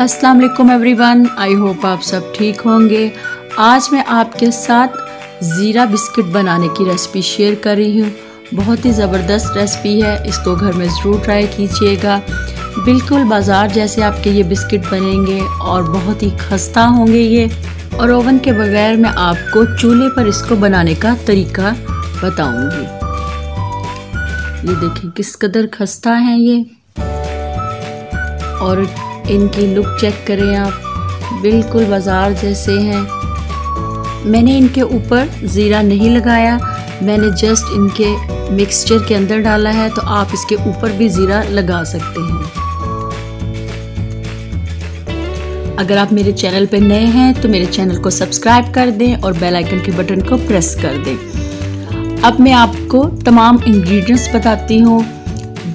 अस्सलाम वालेकुम everyone, I hope आप सब ठीक होंगे। आज मैं आपके साथ ज़ीरा बिस्किट बनाने की रेसिपी शेयर कर रही हूँ। बहुत ही ज़बरदस्त रेसिपी है, इसको घर में ज़रूर ट्राई कीजिएगा। बिल्कुल बाज़ार जैसे आपके ये बिस्किट बनेंगे और बहुत ही खस्ता होंगे ये। और ओवन के बगैर मैं आपको चूल्हे पर इसको बनाने का तरीका बताऊँगी। ये देखें किस कदर खस्ता है ये। और इनकी लुक चेक करें आप। बिल्कुल बाज़ार जैसे हैं। मैंने इनके ऊपर ज़ीरा नहीं लगाया। मैंने जस्ट इनके मिक्सचर के अंदर डाला है तो आप इसके ऊपर भी ज़ीरा लगा सकते हैं। अगर आप मेरे चैनल पर नए हैं तो मेरे चैनल को सब्सक्राइब कर दें और बेल आइकन के बटन को प्रेस कर दें। अब मैं आपको तमाम इंग्रेडिएंट्स बताती हूँ,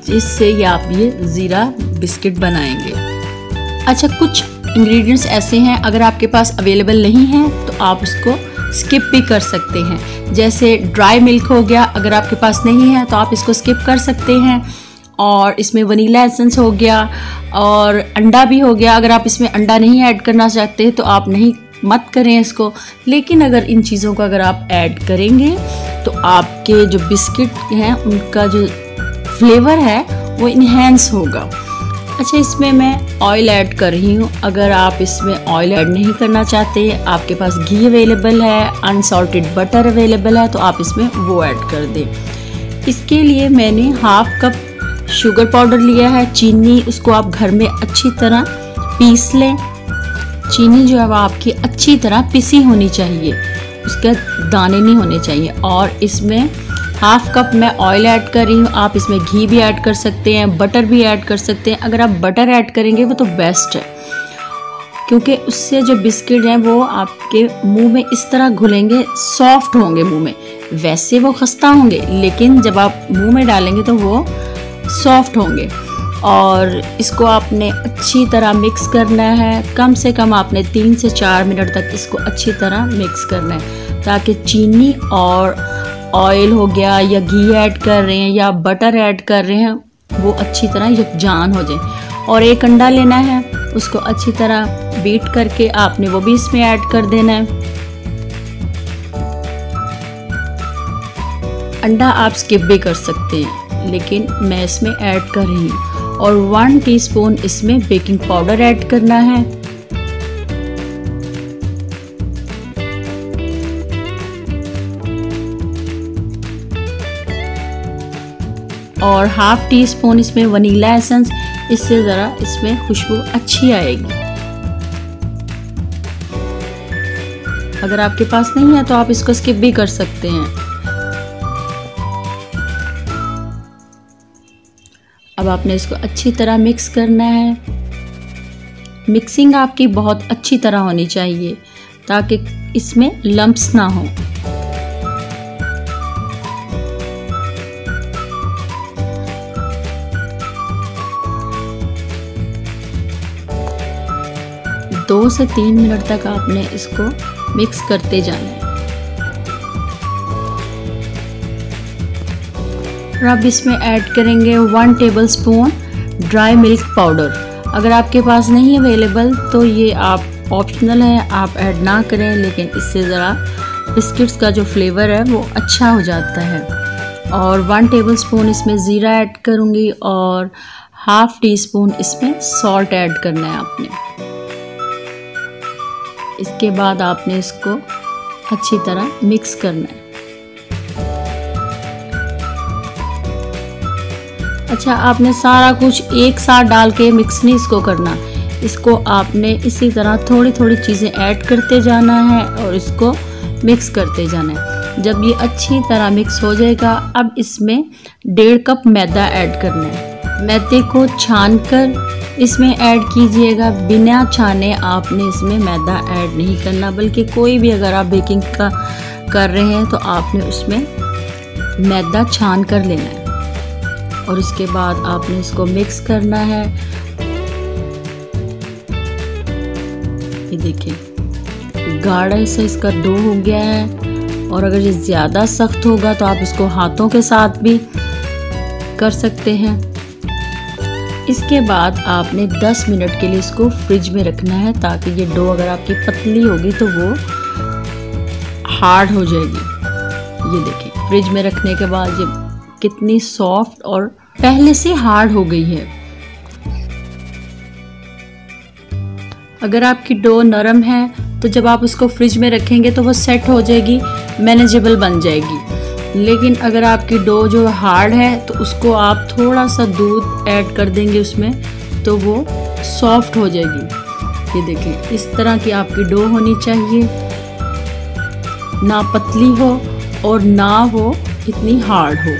जिससे ये आप ये ज़ीरा बिस्किट बनाएँगे। अच्छा कुछ इंग्रेडिएंट्स ऐसे हैं, अगर आपके पास अवेलेबल नहीं हैं तो आप उसको स्किप भी कर सकते हैं। जैसे ड्राई मिल्क हो गया, अगर आपके पास नहीं है तो आप इसको स्किप कर सकते हैं। और इसमें वनीला एसेंस हो गया, और अंडा भी हो गया। अगर आप इसमें अंडा नहीं ऐड करना चाहते तो आप नहीं, मत करें इसको। लेकिन अगर इन चीज़ों को अगर आप ऐड करेंगे तो आपके जो बिस्किट हैं, उनका जो फ्लेवर है, वो इन्हेंस होगा। अच्छा इसमें मैं ऑयल ऐड कर रही हूँ। अगर आप इसमें ऑयल ऐड नहीं करना चाहते, आपके पास घी अवेलेबल है अनसॉल्टेड बटर अवेलेबल है तो आप इसमें वो ऐड कर दें। इसके लिए मैंने हाफ़ कप शुगर पाउडर लिया है, चीनी उसको आप घर में अच्छी तरह पीस लें। चीनी जो है वो आपकी अच्छी तरह पिसी होनी चाहिए, उसके दाने नहीं होने चाहिए। और इसमें हाफ़ कप मैं ऑयल ऐड कर रही हूँ, आप इसमें घी भी ऐड कर सकते हैं, बटर भी ऐड कर सकते हैं। अगर आप बटर ऐड करेंगे, वो तो बेस्ट है। क्योंकि उससे जो बिस्किट हैं, वो आपके मुँह में इस तरह घुलेंगे सॉफ्ट होंगे मुँह में। वैसे वो खस्ता होंगे, लेकिन जब आप मुँह में डालेंगे तो वो सॉफ्ट होंगे। और इसको आपने अच्छी तरह मिक्स करना है। कम से कम आपने तीन से चार मिनट तक इसको अच्छी तरह मिक्स करना है, ताकि चीनी और ऑयल हो गया या घी ऐड कर रहे हैं या बटर ऐड कर रहे हैं, वो अच्छी तरह यकजान हो जाए। और एक अंडा लेना है, उसको अच्छी तरह बीट करके आपने वो भी इसमें ऐड कर देना है। अंडा आप स्किप भी कर सकते हैं, लेकिन मैं इसमें ऐड कर रही हूँ। और वन टीस्पून इसमें बेकिंग पाउडर ऐड करना है। और हाफ़ टी स्पून इसमें वनीला एसेंस इससे ज़रा इसमें खुशबू अच्छी आएगी। अगर आपके पास नहीं है तो आप इसको स्किप भी कर सकते हैं। अब आपने इसको अच्छी तरह मिक्स करना है। मिक्सिंग आपकी बहुत अच्छी तरह होनी चाहिए, ताकि इसमें लम्ब्स ना हो। दो से तीन मिनट तक आपने इसको मिक्स करते जाना है। और अब इसमें ऐड करेंगे one tablespoon dry milk powder अगर आपके पास नहीं अवेलेबल तो ये आप ऑप्शनल है, आप ऐड ना करें, लेकिन इससे ज़रा बिस्किट्स का जो फ्लेवर है, वो अच्छा हो जाता है। और वन टेबल स्पून इसमें ज़ीरा ऐड करूँगी और हाफ़ टी स्पून इसमें सॉल्ट ऐड करना है आपने। इसके बाद आपने इसको अच्छी तरह मिक्स करना है। अच्छा आपने सारा कुछ एक साथ डाल के मिक्स नहीं इसको करना। इसको आपने इसी तरह थोड़ी थोड़ी चीज़ें ऐड करते जाना है और इसको मिक्स करते जाना है। जब ये अच्छी तरह मिक्स हो जाएगा, अब इसमें डेढ़ कप मैदा ऐड करना है। मैदे को छान कर इसमें ऐड कीजिएगा, बिना छाने आपने इसमें मैदा ऐड नहीं करना, बल्कि कोई भी अगर आप बेकिंग का कर रहे हैं तो आपने उसमें मैदा छान कर लेना है। और इसके बाद आपने इसको मिक्स करना है। ये देखिए, गाढ़ा से इसका डो हो गया है। और अगर ये ज़्यादा सख्त होगा तो आप इसको हाथों के साथ भी कर सकते हैं। इसके बाद आपने 10 मिनट के लिए इसको फ्रिज में रखना है ताकि ये डो अगर आपकी पतली होगी तो वो हार्ड हो जाएगी। ये देखिए, फ्रिज में रखने के बाद ये कितनी सॉफ्ट और पहले से हार्ड हो गई है। अगर आपकी डो नरम है तो जब आप उसको फ्रिज में रखेंगे तो वो सेट हो जाएगी, मैनेजेबल बन जाएगी। लेकिन अगर आपकी डो जो हार्ड है तो उसको आप थोड़ा सा दूध ऐड कर देंगे उसमें तो वो सॉफ्ट हो जाएगी। ये देखें, इस तरह की आपकी डो होनी चाहिए। ना पतली हो और ना वो इतनी हार्ड हो।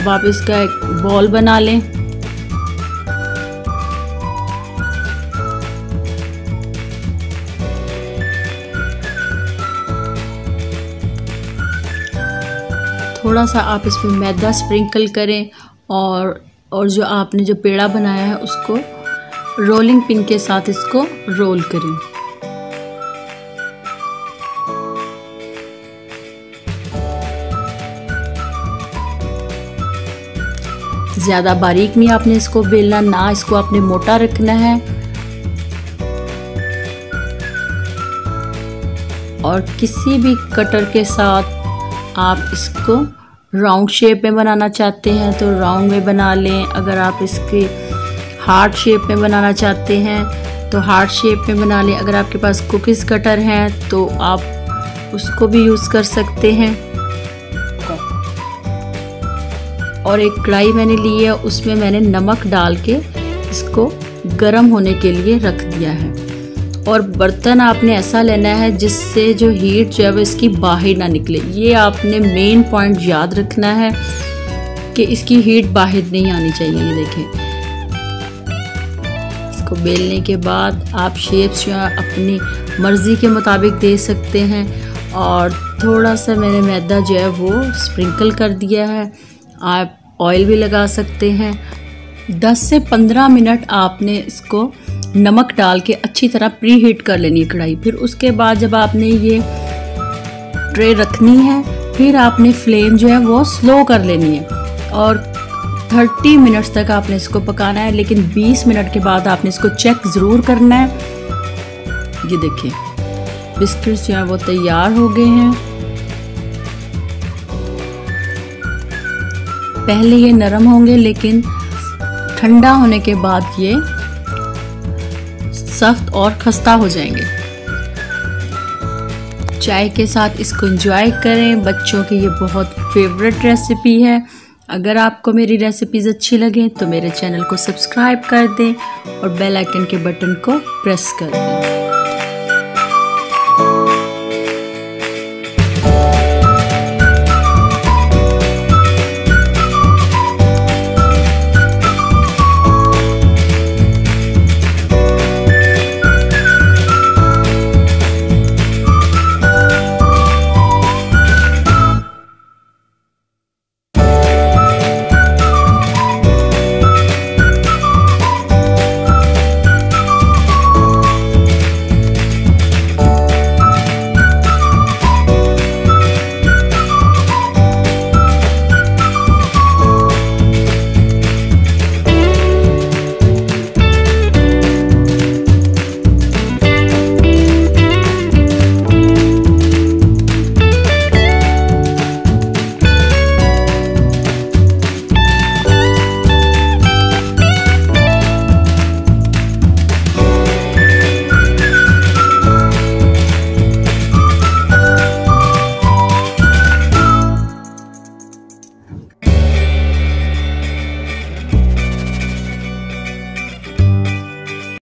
अब आप इसका एक बॉल बना लें। थोड़ा सा आप इसमें मैदा स्प्रिंकल करें और और जो आपने जो पेड़ा बनाया है उसको रोलिंग पिन के साथ इसको रोल करें। ज़्यादा बारीक नहीं आपने इसको बेलना, ना इसको आपने मोटा रखना है। और किसी भी कटर के साथ आप इसको राउंड शेप में बनाना चाहते हैं तो राउंड में बना लें। अगर आप इसके हार्ट शेप में बनाना चाहते हैं तो हार्ट शेप में बना लें। अगर आपके पास कुकीज़ कटर हैं तो आप उसको भी यूज़ कर सकते हैं। और एक कढ़ाई मैंने ली है, उसमें मैंने नमक डाल के इसको गर्म होने के लिए रख दिया है। और बर्तन आपने ऐसा लेना है जिससे जो हीट जो है वो इसकी बाहर ना निकले। ये आपने मेन पॉइंट याद रखना है कि इसकी हीट बाहर नहीं आनी चाहिए, ये देखें। इसको बेलने के बाद आप शेप्स जो है अपनी मर्ज़ी के मुताबिक दे सकते हैं और थोड़ा सा मैंने मैदा जो है वो स्प्रिंकल कर दिया है। आप ऑयल भी लगा सकते हैं। 10 से 15 मिनट आपने इसको नमक डाल के अच्छी तरह प्री हीट कर लेनी है कढ़ाई। फिर उसके बाद जब आपने ये ट्रे रखनी है, फिर आपने फ्लेम जो है वो स्लो कर लेनी है। और 30 मिनट्स तक आपने इसको पकाना है, लेकिन 20 मिनट के बाद आपने इसको चेक ज़रूर करना है। ये देखिए, बिस्किट्स जो हैं वो तैयार हो गए हैं। पहले ये नरम होंगे, लेकिन ठंडा होने के बाद ये सख्त और खस्ता हो जाएँगे। चाय के साथ इसको इंजॉय करें। बच्चों की ये बहुत फेवरेट रेसिपी है। अगर आपको मेरी रेसिपीज़ अच्छी लगे तो मेरे चैनल को सब्सक्राइब कर दें और बेल आइकन के बटन को प्रेस कर दें।